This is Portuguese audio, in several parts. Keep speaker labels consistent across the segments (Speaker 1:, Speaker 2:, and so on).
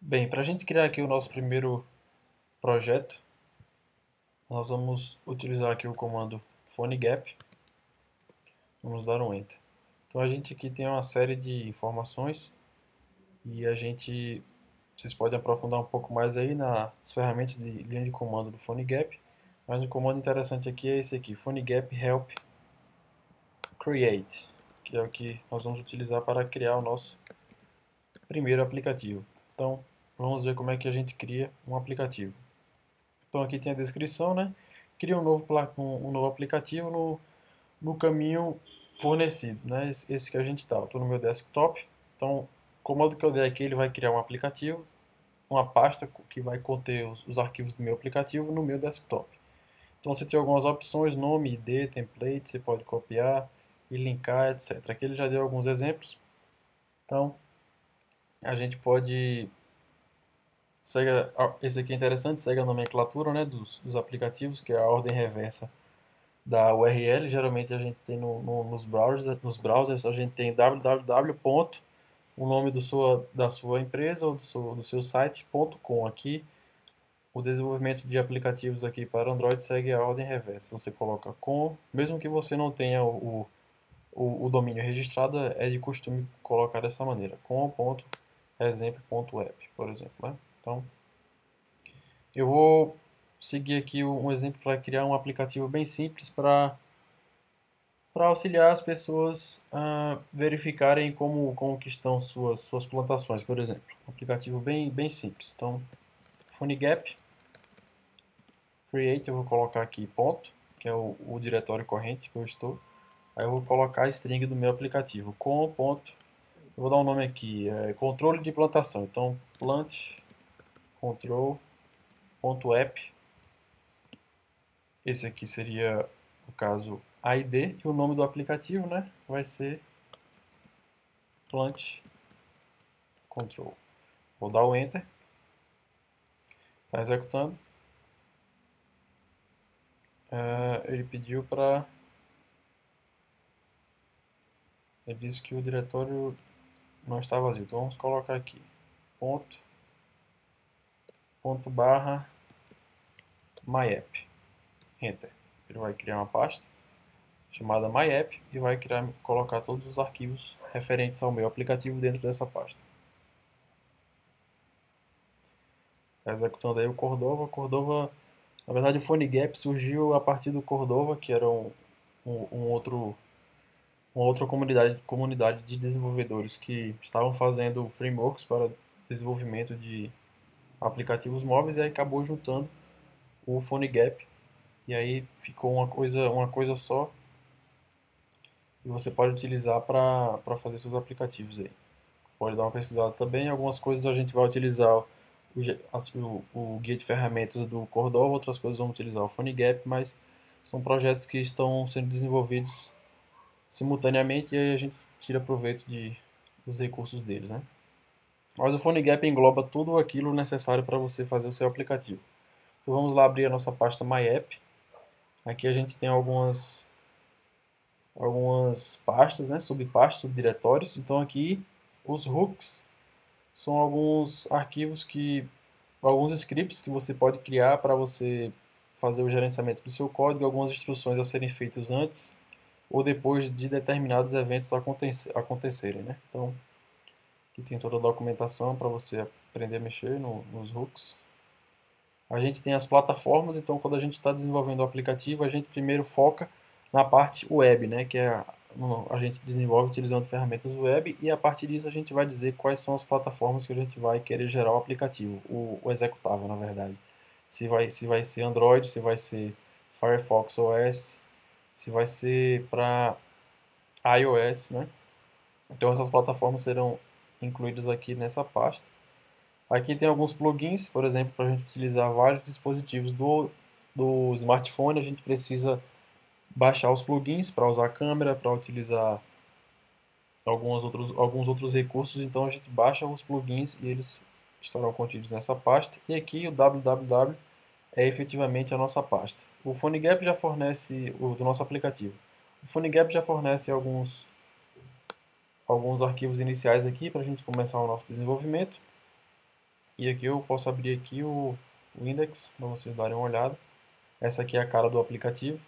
Speaker 1: Bem, para a gente criar aqui o nosso primeiro projeto, nós vamos utilizar aqui o comando PhoneGap. Vamos dar um Enter. Então a gente aqui tem uma série de informações e a gente, vocês podem aprofundar um pouco mais aí nas ferramentas de linha de comando do PhoneGap, mas um comando interessante aqui é esse aqui, PhoneGap Help Create, que é o que nós vamos utilizar para criar o nosso primeiro aplicativo. Então, vamos ver como é que a gente cria um aplicativo. Então, aqui tem a descrição, né? Cria um novo, um, novo aplicativo no, no caminho fornecido, né? Esse, esse que a gente está. Estou no meu desktop. Então, o comando que eu der aqui, ele vai criar um aplicativo, uma pasta que vai conter os, os arquivos do meu aplicativo no meu desktop. Então, você tem algumas opções, nome, ID, template, você pode copiar e linkar, etc. Aqui ele já deu alguns exemplos. Então, a gente pode segue esse aqui é interessante, segue a nomenclatura né, dos, dos aplicativos, que é a ordem reversa da URL. Geralmente a gente tem no, no, nos, browsers, nos browsers, a gente tem www. o nome do sua, da sua empresa ou do seu, do seu site.com. Aqui, o desenvolvimento de aplicativos aqui para Android segue a ordem reversa. Você coloca com, mesmo que você não tenha o, o, o domínio registrado, é de costume colocar dessa maneira, com.com exemplo.app, por exemplo. Né? Então, eu vou seguir aqui um exemplo para criar um aplicativo bem simples para para auxiliar as pessoas a verificarem como, como que estão suas, suas plantações, por exemplo. Um aplicativo bem, bem simples. Então, PhoneGap, Create, eu vou colocar aqui ponto, que é o, o diretório corrente que eu estou. Aí eu vou colocar a string do meu aplicativo, com ponto eu vou dar um nome aqui, é controle de plantação. Então, plant control.app. Esse aqui seria, no caso, ID. E o nome do aplicativo, né, vai ser plant control. Vou dar o enter. Está executando. Uh, ele pediu para... Ele disse que o diretório não está vazio. Então vamos colocar aqui ponto, ponto barra myapp. Enter. Ele vai criar uma pasta chamada myapp e vai criar, colocar todos os arquivos referentes ao meu aplicativo dentro dessa pasta. Está executando aí o Cordova. Cordova, na verdade o PhoneGap surgiu a partir do Cordova, que era um, um, um outro uma outra comunidade, comunidade de desenvolvedores que estavam fazendo frameworks para desenvolvimento de aplicativos móveis e aí acabou juntando o PhoneGap e aí ficou uma coisa, uma coisa só e você pode utilizar para fazer seus aplicativos aí. Pode dar uma pesquisada também. Algumas coisas a gente vai utilizar o, o guia de ferramentas do Cordova, outras coisas vamos utilizar o PhoneGap, mas são projetos que estão sendo desenvolvidos simultaneamente e aí a gente tira proveito de, dos recursos deles, né? Mas o PhoneGap engloba tudo aquilo necessário para você fazer o seu aplicativo. Então vamos lá abrir a nossa pasta MyApp. Aqui a gente tem algumas algumas pastas, né, subpastas, subdiretórios. Então aqui os hooks são alguns arquivos que alguns scripts que você pode criar para você fazer o gerenciamento do seu código, algumas instruções a serem feitas antes ou depois de determinados eventos acontecerem. Né? Então, aqui tem toda a documentação para você aprender a mexer no, nos hooks. A gente tem as plataformas, então quando a gente está desenvolvendo o aplicativo, a gente primeiro foca na parte web, né, que é a, a gente desenvolve utilizando ferramentas web e a partir disso a gente vai dizer quais são as plataformas que a gente vai querer gerar o aplicativo, o, o executável na verdade. Se vai, se vai ser Android, se vai ser Firefox OS, se vai ser para iOS, né? Então essas plataformas serão incluídas aqui nessa pasta. Aqui tem alguns plugins, por exemplo, para a gente utilizar vários dispositivos do, do smartphone, a gente precisa baixar os plugins para usar a câmera, para utilizar alguns outros, alguns outros recursos, então a gente baixa os plugins e eles estarão contidos nessa pasta. E aqui o www é efetivamente a nossa pasta. O PhoneGap já fornece, o do nosso aplicativo, o PhoneGap já fornece alguns, alguns arquivos iniciais aqui para a gente começar o nosso desenvolvimento. E aqui eu posso abrir aqui o, o index para vocês darem uma olhada. Essa aqui é a cara do aplicativo.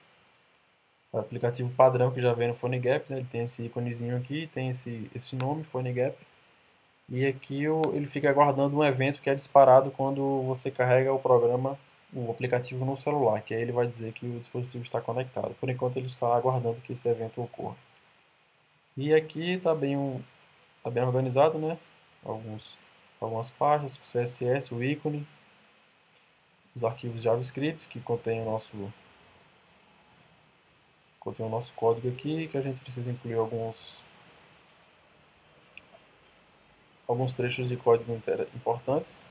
Speaker 1: O aplicativo padrão que já vem no PhoneGap, né? ele tem esse íconezinho aqui, tem esse, esse nome, PhoneGap. E aqui o, ele fica aguardando um evento que é disparado quando você carrega o programa, o aplicativo no celular, que aí ele vai dizer que o dispositivo está conectado. Por enquanto ele está aguardando que esse evento ocorra. E aqui está bem, um, tá bem organizado, né? Alguns, algumas páginas, o CSS, o ícone, os arquivos JavaScript que contém o nosso contém o nosso código aqui, que a gente precisa incluir alguns alguns trechos de código importantes.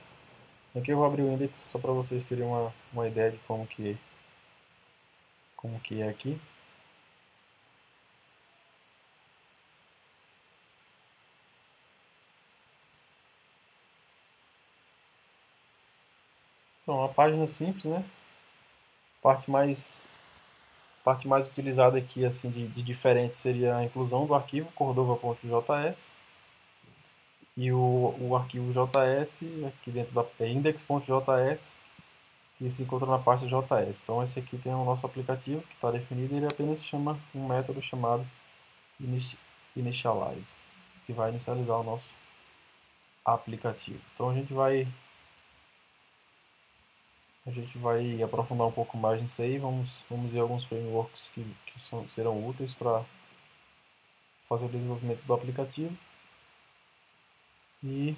Speaker 1: Aqui eu vou abrir o index só para vocês terem uma, uma ideia de como que, como que é aqui. Então, uma página simples, né? Parte mais parte mais utilizada aqui assim de, de diferente seria a inclusão do arquivo cordova.js e o, o arquivo JS aqui dentro da index.js que se encontra na pasta JS. Então esse aqui tem o nosso aplicativo que está definido e ele apenas chama um método chamado initialize, que vai inicializar o nosso aplicativo. Então a gente vai a gente vai aprofundar um pouco mais nisso aí, vamos, vamos ver alguns frameworks que, que são, serão úteis para fazer o desenvolvimento do aplicativo. E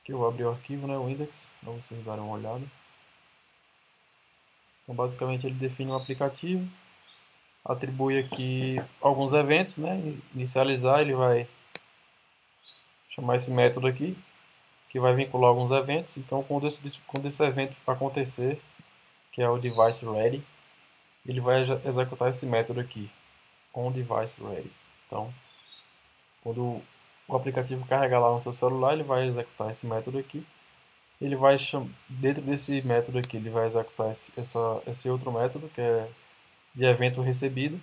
Speaker 1: aqui eu vou abrir o arquivo, né, o index, para vocês darem uma olhada. Então basicamente ele define um aplicativo, atribui aqui alguns eventos, né, inicializar ele vai chamar esse método aqui, que vai vincular alguns eventos. Então quando esse, quando esse evento acontecer, que é o device ready, ele vai executar esse método aqui, on device ready. Então quando o aplicativo carregar lá no seu celular, ele vai executar esse método aqui. Ele vai dentro desse método aqui, ele vai executar esse, essa, esse outro método que é de evento recebido.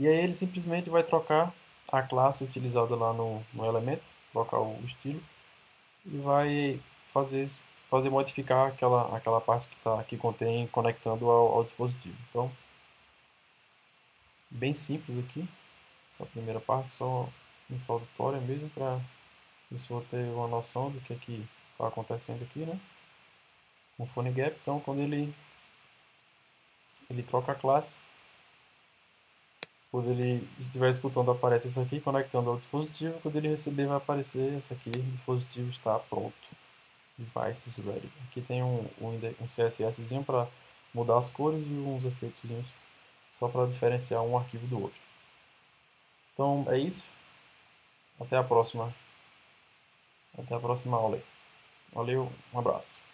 Speaker 1: E aí ele simplesmente vai trocar a classe utilizada lá no, no elemento, trocar o estilo e vai fazer fazer modificar aquela aquela parte que tá que contém conectando ao, ao dispositivo. Então bem simples aqui essa primeira parte só introdutória mesmo para pessoa ter uma noção do que é que está acontecendo aqui, né? Com phone gap, então quando ele ele troca a classe, quando ele estiver escutando aparece isso aqui, conectando ao dispositivo, quando ele receber vai aparecer esse aqui, dispositivo está pronto. Devices ready. Aqui tem um, um, um CSSzinho para mudar as cores e uns efeitos só para diferenciar um arquivo do outro. Então é isso. Até a próxima. Até a próxima aula. Valeu, um abraço.